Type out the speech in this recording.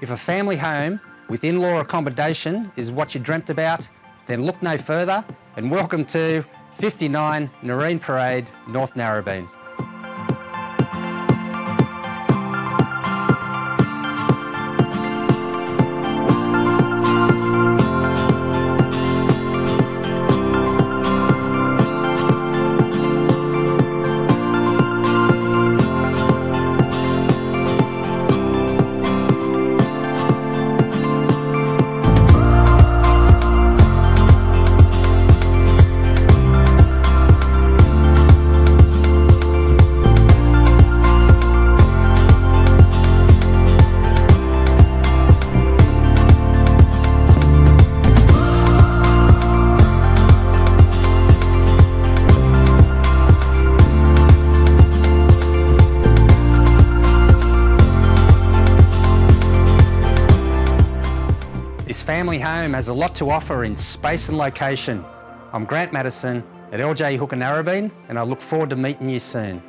If a family home with in-law accommodation is what you dreamt about, then look no further and welcome to 59 Nareen Parade, North Narrabeen. This family home has a lot to offer in space and location. I'm Grant Matterson at LJ Hooker Narrabeen and I look forward to meeting you soon.